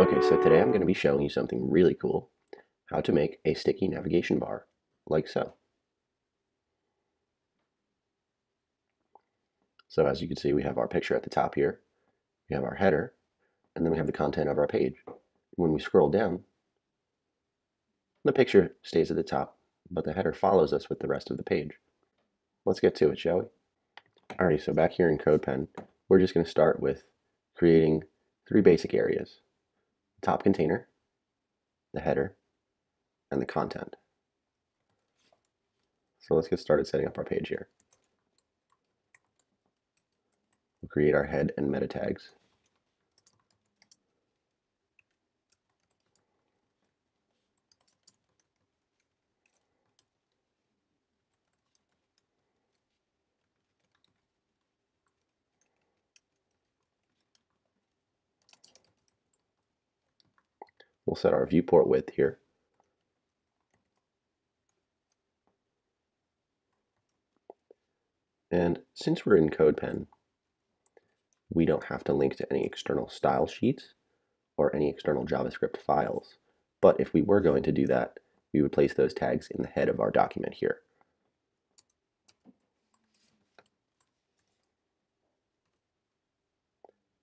Okay, so today I'm going to be showing you something really cool, how to make a sticky navigation bar, like so. So as you can see, we have our picture at the top here, we have our header, and then we have the content of our page. When we scroll down, the picture stays at the top, but the header follows us with the rest of the page. Let's get to it, shall we? Alrighty, so back here in CodePen, we're just going to start with creating three basic areas top container, the header, and the content. So let's get started setting up our page here. We'll create our head and meta tags. We'll set our viewport width here. And since we're in CodePen, we don't have to link to any external style sheets or any external JavaScript files. But if we were going to do that, we would place those tags in the head of our document here.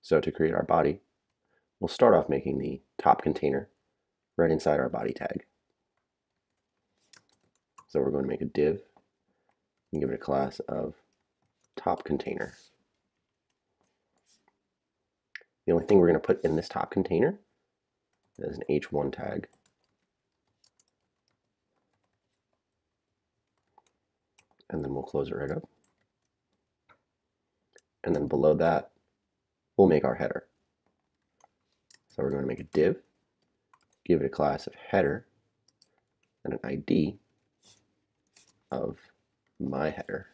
So to create our body, we'll start off making the top container right inside our body tag. So we're going to make a div and give it a class of top container. The only thing we're going to put in this top container is an h1 tag. And then we'll close it right up. And then below that, we'll make our header. So we're going to make a div give it a class of header and an ID of my header.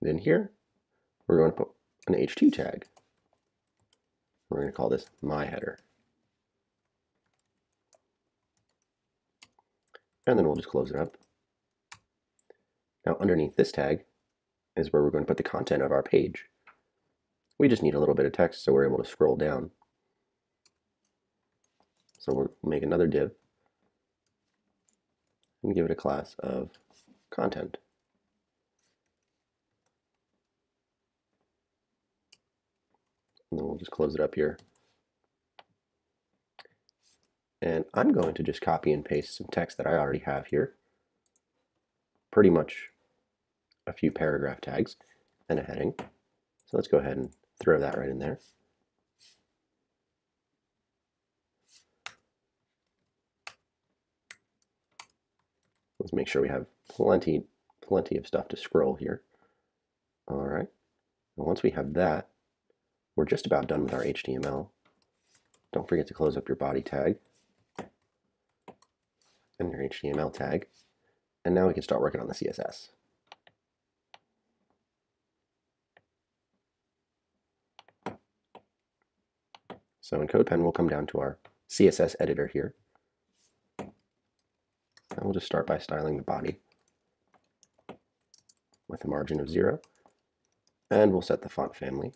Then here, we're going to put an h2 tag. We're going to call this my header. And then we'll just close it up. Now underneath this tag is where we're going to put the content of our page. We just need a little bit of text so we're able to scroll down. So we'll make another div and give it a class of content. And then we'll just close it up here. And I'm going to just copy and paste some text that I already have here. Pretty much a few paragraph tags and a heading. So let's go ahead and throw that right in there. Let's make sure we have plenty, plenty of stuff to scroll here. All right. And once we have that, we're just about done with our HTML. Don't forget to close up your body tag and your HTML tag. And now we can start working on the CSS. So in CodePen, we'll come down to our CSS editor here. And we'll just start by styling the body with a margin of zero. And we'll set the font family.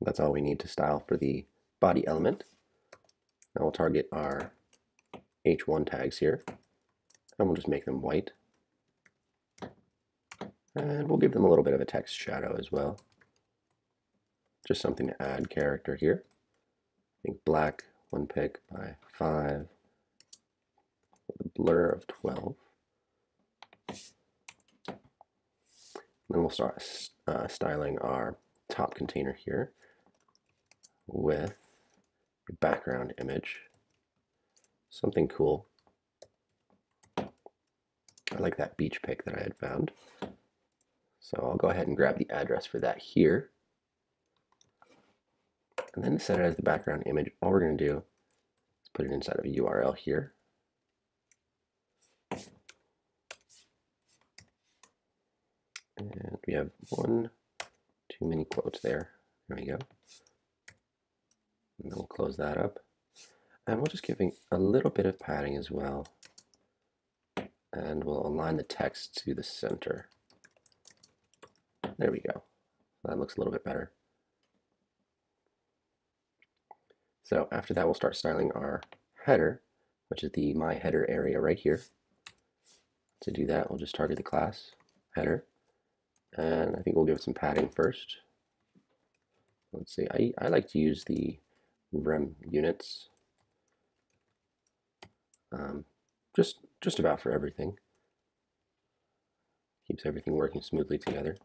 That's all we need to style for the body element. Now we'll target our h1 tags here, and we'll just make them white. And we'll give them a little bit of a text shadow as well. Just something to add character here. I think black, one pick by five, with a blur of 12. then we'll start uh, styling our top container here with a background image something cool. I like that beach pic that I had found. So I'll go ahead and grab the address for that here. And then set it as the background image, all we're going to do is put it inside of a URL here. And we have one too many quotes there. There we go. And then we'll close that up. And we'll just give a little bit of padding as well. And we'll align the text to the center. There we go. That looks a little bit better. So after that, we'll start styling our header, which is the my header area right here. To do that, we'll just target the class header. And I think we'll give it some padding first. Let's see, I, I like to use the rem units. Um, just, just about for everything. Keeps everything working smoothly together.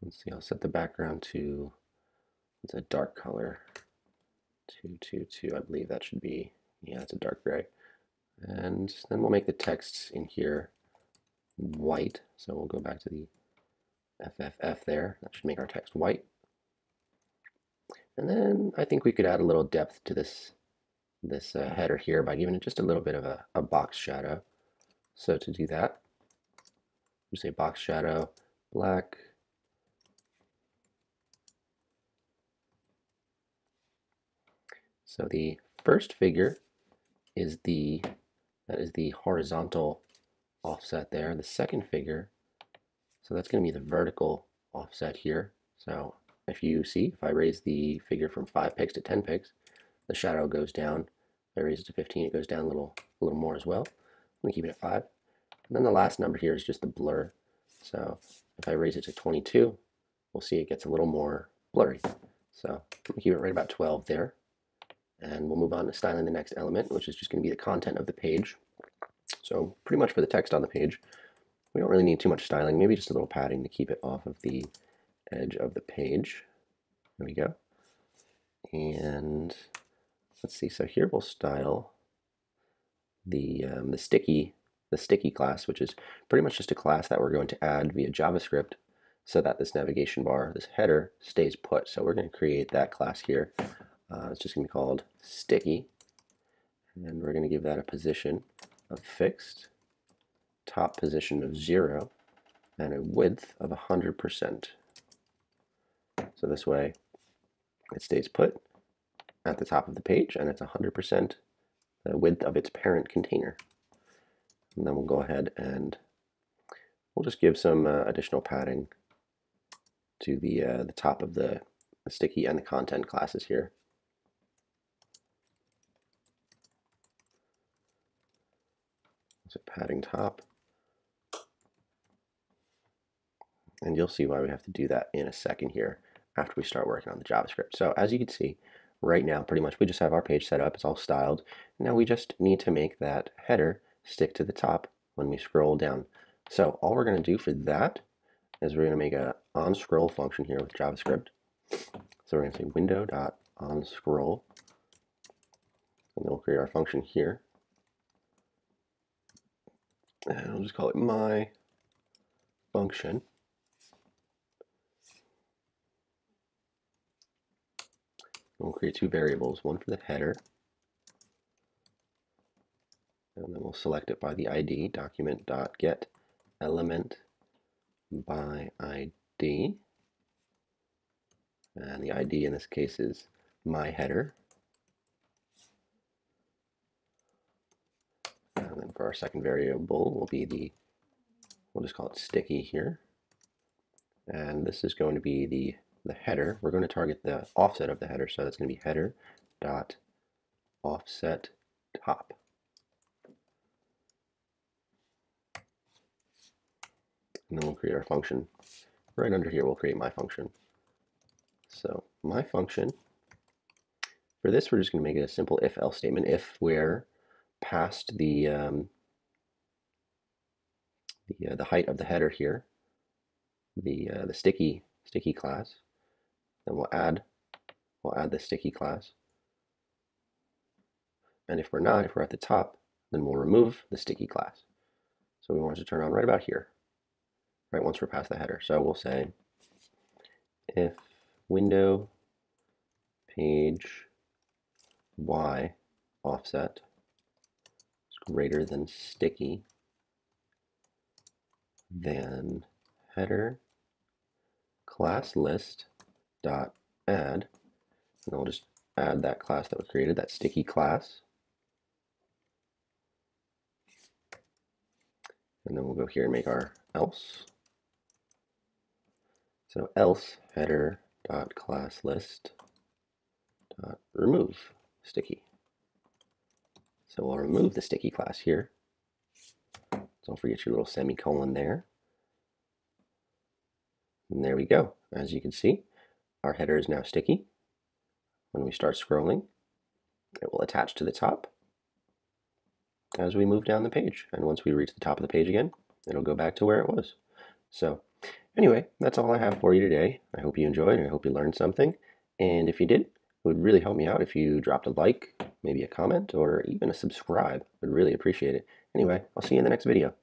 Let's see, I'll set the background to, it's a dark color. 222, I believe that should be, yeah, it's a dark gray. And then we'll make the text in here white. So we'll go back to the FFF there. That should make our text white. And then I think we could add a little depth to this this uh, header here by giving it just a little bit of a, a box shadow. So to do that, we say box shadow black So the first figure is the that is the horizontal offset there. The second figure, so that's going to be the vertical offset here. So if you see, if I raise the figure from 5 pix to 10 pix, the shadow goes down. I raise it to 15, it goes down a little, a little more as well. Going to keep it at 5. And then the last number here is just the blur. So if I raise it to 22, we'll see it gets a little more blurry. So going to keep it right about 12 there. And we'll move on to styling the next element, which is just going to be the content of the page. So pretty much for the text on the page, we don't really need too much styling, maybe just a little padding to keep it off of the edge of the page. There we go. And let's see, so here we'll style the, um, the sticky the sticky class, which is pretty much just a class that we're going to add via JavaScript so that this navigation bar, this header, stays put. So we're going to create that class here. Uh, it's just going to be called sticky. And we're going to give that a position of fixed, top position of 0, and a width of 100%. So this way it stays put at the top of the page and it's 100% the width of its parent container. And then we'll go ahead and we'll just give some uh, additional padding to the, uh, the top of the, the sticky and the content classes here. So padding top. And you'll see why we have to do that in a second here after we start working on the JavaScript. So as you can see, right now, pretty much we just have our page set up. It's all styled. Now we just need to make that header stick to the top when we scroll down. So all we're going to do for that is we're going to make a on scroll function here with JavaScript. So we're going to say window dot on scroll, and then we'll create our function here and we'll just call it my function. We'll create two variables, one for the header, and then we'll select it by the ID, document.get element by ID. And the ID in this case is my header. And then for our second variable will be the, we'll just call it sticky here. And this is going to be the, the header. We're going to target the offset of the header. So that's going to be header dot offset top. And then we'll create our function. Right under here, we'll create my function. So my function, for this, we're just going to make it a simple if-else statement. If we're past the um, the, uh, the height of the header here, the uh, the sticky sticky class, then we'll add we'll add the sticky class. And if we're not, if we're at the top, then we'll remove the sticky class. So we want to turn on right about here, right once we're past the header. So we'll say if window page y offset is greater than sticky, then header class list dot add, and I'll just add that class that was created, that sticky class. And then we'll go here and make our else. So else header dot class list dot remove sticky. So we'll remove the sticky class here. Don't forget your little semicolon there. And there we go. As you can see, our header is now sticky. When we start scrolling, it will attach to the top as we move down the page. And once we reach the top of the page again, it'll go back to where it was. So anyway, that's all I have for you today. I hope you enjoyed and I hope you learned something. And if you did, it would really help me out if you dropped a like, maybe a comment, or even a subscribe. I'd really appreciate it. Anyway, I'll see you in the next video.